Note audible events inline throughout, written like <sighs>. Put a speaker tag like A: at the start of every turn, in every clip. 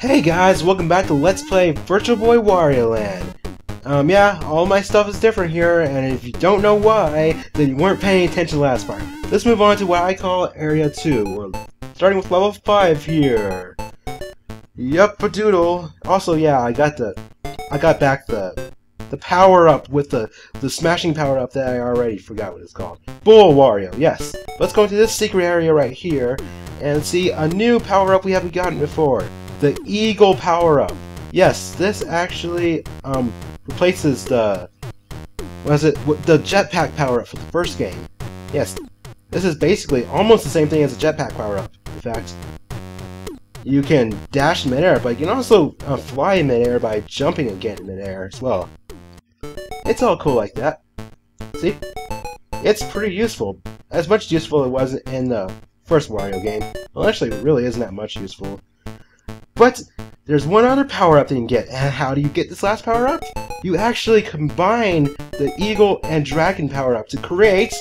A: Hey guys, welcome back to Let's Play Virtual Boy Wario Land. Um, yeah, all my stuff is different here, and if you don't know why, then you weren't paying attention last part. Let's move on to what I call Area 2. We're starting with level 5 here. Yup, a doodle. Also, yeah, I got the, I got back the, the power-up with the, the smashing power-up that I already forgot what it's called. Bull Wario, yes. Let's go into this secret area right here, and see a new power-up we haven't gotten before the Eagle power-up. Yes, this actually um, replaces the was it the jetpack power-up for the first game. Yes, this is basically almost the same thing as a jetpack power-up. In fact, you can dash in midair, but you can also uh, fly in midair by jumping again in midair as well. It's all cool like that. See? It's pretty useful. As much useful as it was in the first Wario game. Well, actually, it really isn't that much useful. But there's one other power-up that you can get, and how do you get this last power-up? You actually combine the Eagle and Dragon power-up to create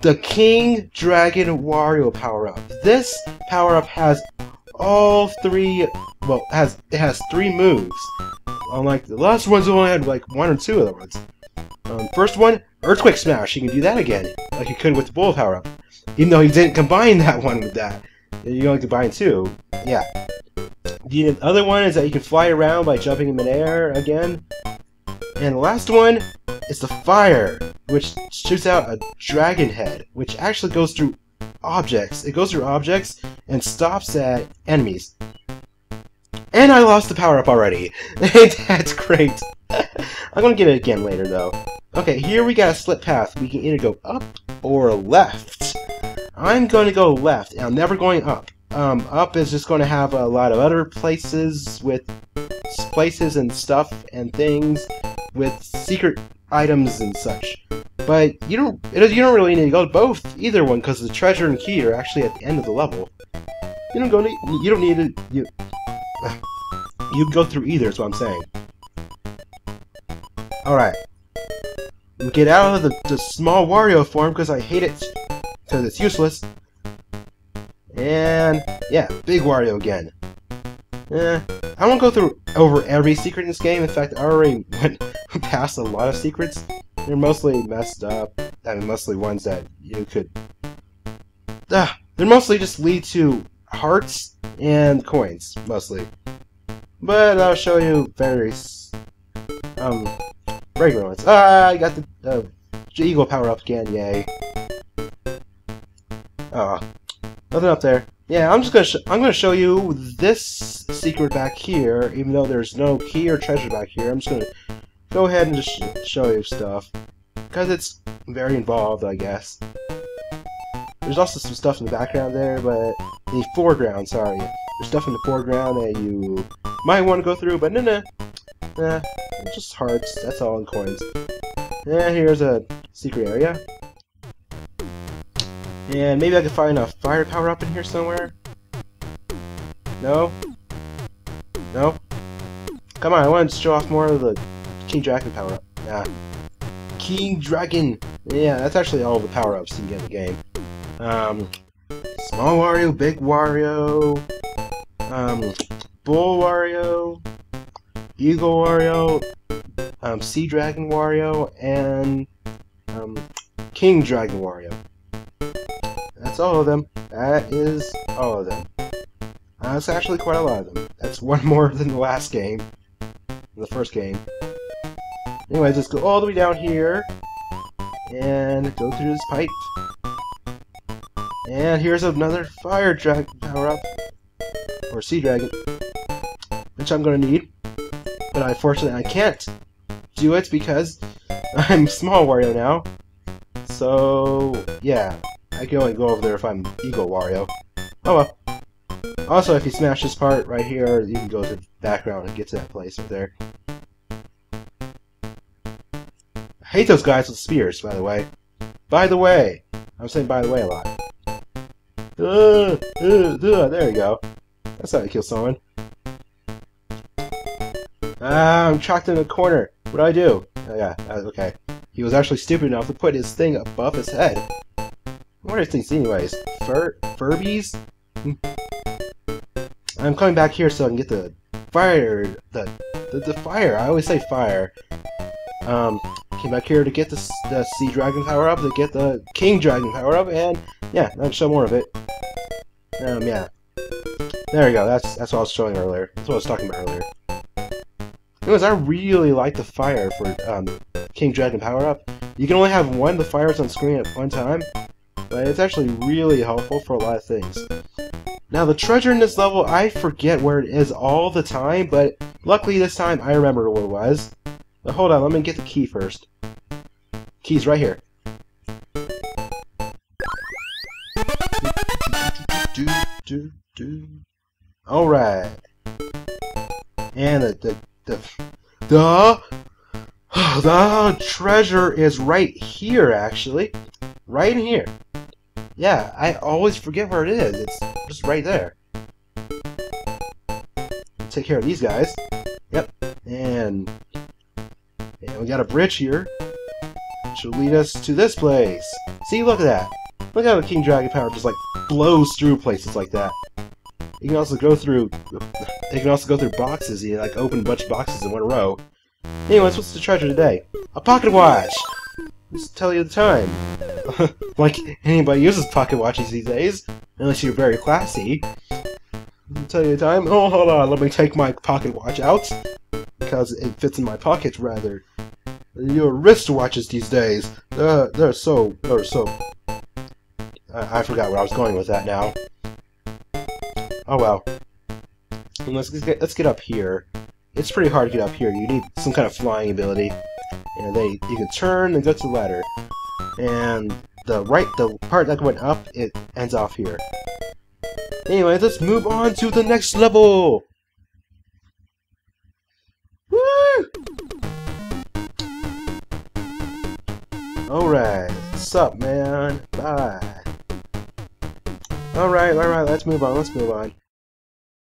A: the King Dragon Wario power-up. This power-up has all three, well, has it has three moves. Unlike the last ones, only had like one or two other ones. Um, first one, Earthquake Smash. You can do that again, like you could with the Bull power-up. Even though you didn't combine <laughs> that one with that. You only combine two. Yeah. The other one is that you can fly around by jumping in midair again. And the last one is the fire, which shoots out a dragon head, which actually goes through objects. It goes through objects and stops at enemies. And I lost the power-up already. <laughs> That's great. <laughs> I'm gonna get it again later, though. Okay, here we got a split path. We can either go up or left. I'm to go left, and I'm never going up. Um, up is just going to have a lot of other places with places and stuff and things with secret items and such. But you don't it, you don't really need to go to both either one because the treasure and key are actually at the end of the level. You don't go to, you don't need to you <sighs> you go through either. Is what I'm saying. All right, get out of the, the small Wario form because I hate it because it's useless. And yeah, big Wario again. Eh, I won't go through over every secret in this game. In fact, I already <laughs> went past a lot of secrets. They're mostly messed up. I mean, mostly ones that you could. Ah, they're mostly just lead to hearts and coins, mostly. But I'll show you various um regular ones. Ah, I got the uh, eagle power up again. Yay! Oh, nothing up there. Yeah, I'm just gonna I'm gonna show you this secret back here, even though there's no key or treasure back here. I'm just gonna go ahead and just sh show you stuff because it's very involved, I guess. There's also some stuff in the background there, but the foreground, sorry. There's stuff in the foreground that you might want to go through, but no, no, nah, just hearts. That's all in coins. Yeah, here's a secret area. And maybe I can find a fire power up in here somewhere? No? No? Come on, I want to show off more of the King Dragon power up. Yeah. King Dragon! Yeah, that's actually all the power ups you can get in the game. Um, Small Wario, Big Wario, um, Bull Wario, Eagle Wario, um, Sea Dragon Wario, and um, King Dragon Wario. That's all of them. That is all of them. That's actually quite a lot of them. That's one <laughs> more than the last game. The first game. Anyways, let's go all the way down here. And go through this pipe. And here's another fire dragon power-up. Or sea dragon. Which I'm gonna need. But unfortunately I can't do it because <laughs> I'm small Wario now. So, yeah. I can only go over there if I'm Eagle Wario. Oh well. Also, if you smash this part right here, you can go to the background and get to that place right there. I hate those guys with spears, by the way. By the way. I'm saying by the way a lot. Uh, uh, uh, there you go. That's how you kill someone. Ah, I'm trapped in a corner. What do I do? Oh yeah, uh, okay. He was actually stupid enough to put his thing above his head. What are these anyways? Fur Furbies? I'm coming back here so I can get the fire, the, the, the fire, I always say fire. Um, came back here to get the, the Sea Dragon power-up, to get the King Dragon power-up, and yeah, I'll show more of it. Um, yeah. There we go, that's, that's what I was showing earlier. That's what I was talking about earlier. Anyways, I really like the fire for um, King Dragon power-up. You can only have one of the fires on screen at one time, but it's actually really helpful for a lot of things. Now, the treasure in this level, I forget where it is all the time, but luckily this time I remember where it was. But hold on, let me get the key first. Key's right here. Alright. And the, the, the, the, <sighs> the treasure is right here, actually. Right here. Yeah, I always forget where it is. It's just right there. Take care of these guys. Yep. And, and we got a bridge here. Which will lead us to this place. See, look at that. Look how the King Dragon power just like blows through places like that. You can also go through. You can also go through boxes. You like open a bunch of boxes in one row. Anyways, what's the treasure today? A pocket watch. Let's tell you the time. <laughs> like anybody uses pocket watches these days, unless you're very classy. I'll tell you the time. Oh, hold on, let me take my pocket watch out because it fits in my pocket rather. Your wristwatches these days, they're, they're so, they're so. I, I forgot where I was going with that now. Oh well. let's get let's get up here. It's pretty hard to get up here. You need some kind of flying ability. And then you can turn and go to the ladder. And the right, the part that went up, it ends off here. Anyway, let's move on to the next level! Alright, what's up, man? Bye. Alright, alright, let's move on, let's move on.